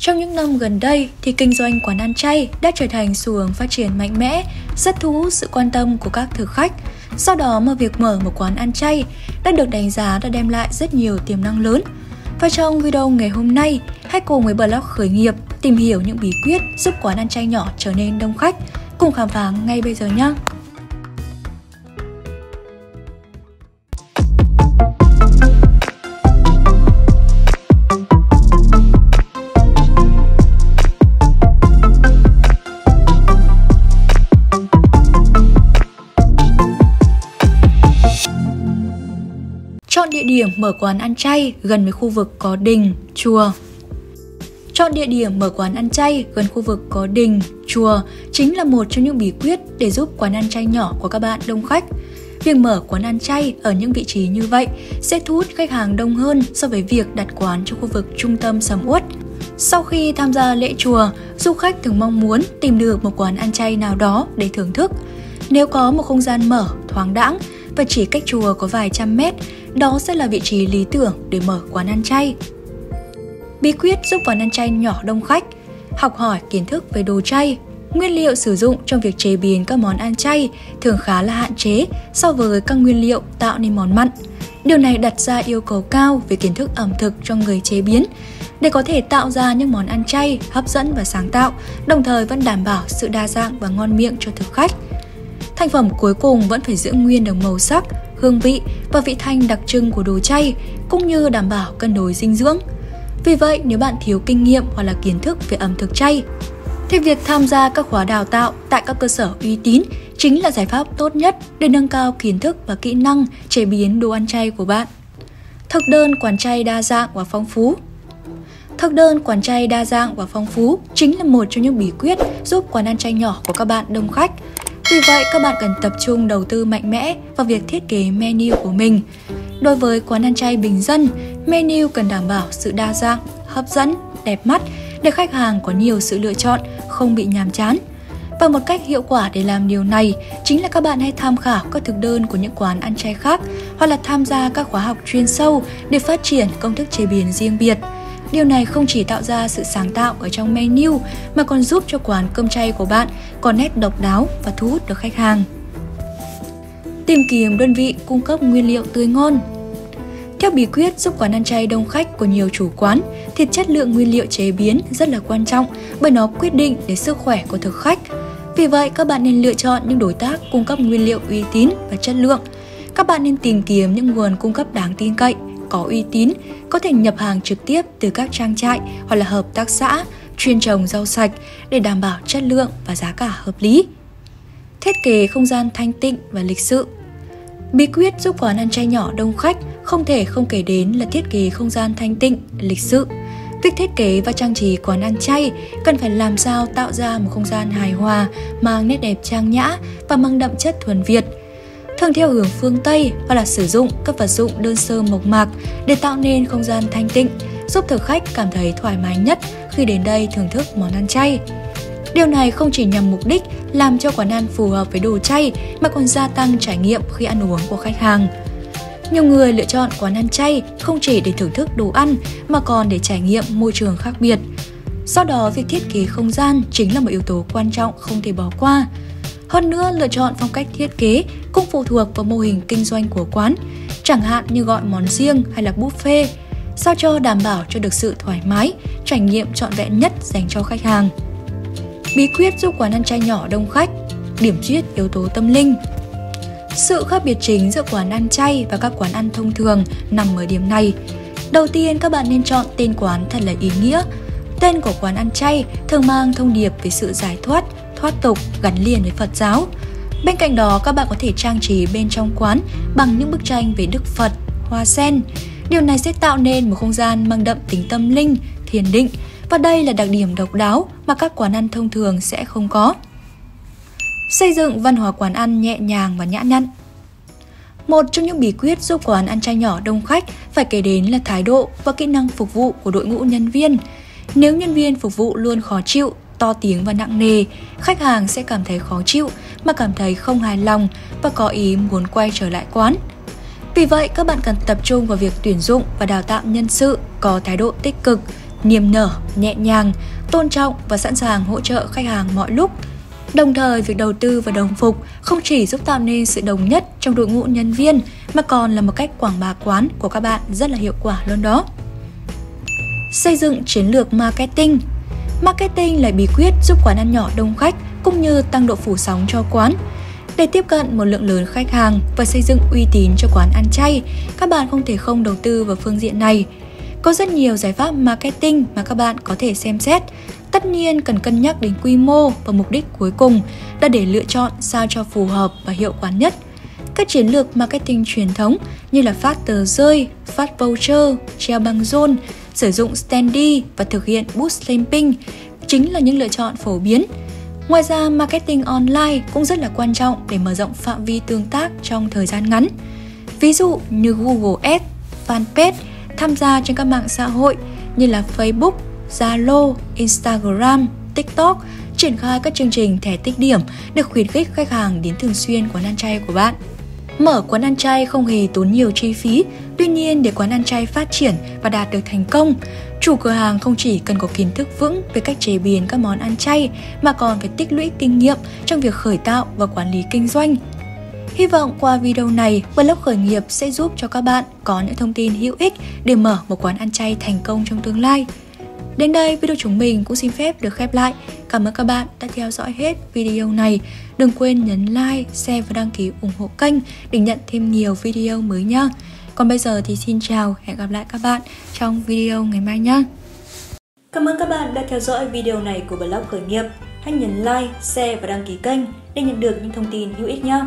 Trong những năm gần đây thì kinh doanh quán ăn chay đã trở thành xu hướng phát triển mạnh mẽ, rất thu hút sự quan tâm của các thực khách. Sau đó mà việc mở một quán ăn chay đã được đánh giá đã đem lại rất nhiều tiềm năng lớn. Và trong video ngày hôm nay, hãy cùng với blog khởi nghiệp tìm hiểu những bí quyết giúp quán ăn chay nhỏ trở nên đông khách. Cùng khám phá ngay bây giờ nhé! Chọn địa điểm mở quán ăn chay gần với khu vực có đình, chùa. Chọn địa điểm mở quán ăn chay gần khu vực có đình, chùa chính là một trong những bí quyết để giúp quán ăn chay nhỏ của các bạn đông khách. Việc mở quán ăn chay ở những vị trí như vậy sẽ thu hút khách hàng đông hơn so với việc đặt quán trong khu vực trung tâm sầm uất. Sau khi tham gia lễ chùa, du khách thường mong muốn tìm được một quán ăn chay nào đó để thưởng thức. Nếu có một không gian mở, thoáng đãng và chỉ cách chùa có vài trăm mét, đó sẽ là vị trí lý tưởng để mở quán ăn chay. Bí quyết giúp quán ăn chay nhỏ đông khách, học hỏi kiến thức về đồ chay. Nguyên liệu sử dụng trong việc chế biến các món ăn chay thường khá là hạn chế so với các nguyên liệu tạo nên món mặn. Điều này đặt ra yêu cầu cao về kiến thức ẩm thực cho người chế biến để có thể tạo ra những món ăn chay hấp dẫn và sáng tạo, đồng thời vẫn đảm bảo sự đa dạng và ngon miệng cho thực khách. Thành phẩm cuối cùng vẫn phải giữ nguyên được màu sắc, hương vị và vị thanh đặc trưng của đồ chay, cũng như đảm bảo cân đối dinh dưỡng. Vì vậy, nếu bạn thiếu kinh nghiệm hoặc là kiến thức về ẩm thực chay, thì việc tham gia các khóa đào tạo tại các cơ sở uy tín chính là giải pháp tốt nhất để nâng cao kiến thức và kỹ năng chế biến đồ ăn chay của bạn. Thực đơn quán chay đa dạng và phong phú Thực đơn quán chay đa dạng và phong phú chính là một trong những bí quyết giúp quán ăn chay nhỏ của các bạn đông khách vì vậy, các bạn cần tập trung đầu tư mạnh mẽ vào việc thiết kế menu của mình. Đối với quán ăn chay bình dân, menu cần đảm bảo sự đa dạng, hấp dẫn, đẹp mắt để khách hàng có nhiều sự lựa chọn, không bị nhàm chán. Và một cách hiệu quả để làm điều này chính là các bạn hãy tham khảo các thực đơn của những quán ăn chay khác hoặc là tham gia các khóa học chuyên sâu để phát triển công thức chế biến riêng biệt. Điều này không chỉ tạo ra sự sáng tạo ở trong menu mà còn giúp cho quán cơm chay của bạn có nét độc đáo và thu hút được khách hàng. Tìm kiếm đơn vị cung cấp nguyên liệu tươi ngon theo bí quyết giúp quán ăn chay đông khách của nhiều chủ quán, thì chất lượng nguyên liệu chế biến rất là quan trọng bởi nó quyết định đến sức khỏe của thực khách. Vì vậy, các bạn nên lựa chọn những đối tác cung cấp nguyên liệu uy tín và chất lượng. Các bạn nên tìm kiếm những nguồn cung cấp đáng tin cậy có uy tín, có thể nhập hàng trực tiếp từ các trang trại hoặc là hợp tác xã chuyên trồng rau sạch để đảm bảo chất lượng và giá cả hợp lý. Thiết kế không gian thanh tịnh và lịch sự Bí quyết giúp quán ăn chay nhỏ đông khách không thể không kể đến là thiết kế không gian thanh tịnh, lịch sự. Việc thiết kế và trang trí quán ăn chay cần phải làm sao tạo ra một không gian hài hòa, mang nét đẹp trang nhã và mang đậm chất thuần Việt – thường theo hướng phương Tây và là sử dụng các vật dụng đơn sơ mộc mạc để tạo nên không gian thanh tịnh, giúp thực khách cảm thấy thoải mái nhất khi đến đây thưởng thức món ăn chay. Điều này không chỉ nhằm mục đích làm cho quán ăn phù hợp với đồ chay mà còn gia tăng trải nghiệm khi ăn uống của khách hàng. Nhiều người lựa chọn quán ăn chay không chỉ để thưởng thức đồ ăn mà còn để trải nghiệm môi trường khác biệt. Do đó, việc thiết kế không gian chính là một yếu tố quan trọng không thể bỏ qua. Hơn nữa, lựa chọn phong cách thiết kế cũng phụ thuộc vào mô hình kinh doanh của quán, chẳng hạn như gọi món riêng hay là buffet, sao cho đảm bảo cho được sự thoải mái, trải nghiệm trọn vẹn nhất dành cho khách hàng. Bí quyết giúp quán ăn chay nhỏ đông khách, điểm duyết yếu tố tâm linh. Sự khác biệt chính giữa quán ăn chay và các quán ăn thông thường nằm ở điểm này. Đầu tiên các bạn nên chọn tên quán thật là ý nghĩa. Tên của quán ăn chay thường mang thông điệp về sự giải thoát, thoát tục gắn liền với Phật giáo. Bên cạnh đó, các bạn có thể trang trí bên trong quán bằng những bức tranh về Đức Phật, hoa sen. Điều này sẽ tạo nên một không gian mang đậm tính tâm linh, thiền định và đây là đặc điểm độc đáo mà các quán ăn thông thường sẽ không có. Xây dựng văn hóa quán ăn nhẹ nhàng và nhã nhặn một trong những bí quyết giúp quán ăn chay nhỏ đông khách phải kể đến là thái độ và kỹ năng phục vụ của đội ngũ nhân viên. Nếu nhân viên phục vụ luôn khó chịu, to tiếng và nặng nề, khách hàng sẽ cảm thấy khó chịu mà cảm thấy không hài lòng và có ý muốn quay trở lại quán. Vì vậy, các bạn cần tập trung vào việc tuyển dụng và đào tạo nhân sự có thái độ tích cực, niềm nở, nhẹ nhàng, tôn trọng và sẵn sàng hỗ trợ khách hàng mọi lúc. Đồng thời, việc đầu tư vào đồng phục không chỉ giúp tạo nên sự đồng nhất trong đội ngũ nhân viên mà còn là một cách quảng bá quán của các bạn rất là hiệu quả luôn đó. Xây dựng chiến lược marketing Marketing là bí quyết giúp quán ăn nhỏ đông khách cũng như tăng độ phủ sóng cho quán. Để tiếp cận một lượng lớn khách hàng và xây dựng uy tín cho quán ăn chay, các bạn không thể không đầu tư vào phương diện này. Có rất nhiều giải pháp marketing mà các bạn có thể xem xét. Tất nhiên cần cân nhắc đến quy mô và mục đích cuối cùng là để lựa chọn sao cho phù hợp và hiệu quả nhất. Các chiến lược marketing truyền thống như là phát tờ rơi, phát voucher, treo băng rôn, sử dụng standee và thực hiện bootstrapping chính là những lựa chọn phổ biến. Ngoài ra, marketing online cũng rất là quan trọng để mở rộng phạm vi tương tác trong thời gian ngắn. Ví dụ như Google Ads, Fanpage, tham gia trên các mạng xã hội như là Facebook, Zalo, Instagram, TikTok, triển khai các chương trình thẻ tích điểm để khuyến khích khách hàng đến thường xuyên quán ăn chay của bạn. Mở quán ăn chay không hề tốn nhiều chi phí, tuy nhiên để quán ăn chay phát triển và đạt được thành công, chủ cửa hàng không chỉ cần có kiến thức vững về cách chế biến các món ăn chay mà còn phải tích lũy kinh nghiệm trong việc khởi tạo và quản lý kinh doanh. Hy vọng qua video này, blog khởi nghiệp sẽ giúp cho các bạn có những thông tin hữu ích để mở một quán ăn chay thành công trong tương lai. Đến đây video chúng mình cũng xin phép được khép lại. Cảm ơn các bạn đã theo dõi hết video này. Đừng quên nhấn like, share và đăng ký ủng hộ kênh để nhận thêm nhiều video mới nhé. Còn bây giờ thì xin chào, hẹn gặp lại các bạn trong video ngày mai nhé. Cảm ơn các bạn đã theo dõi video này của blog khởi nghiệp. Hãy nhấn like, share và đăng ký kênh để nhận được những thông tin hữu ích nhé.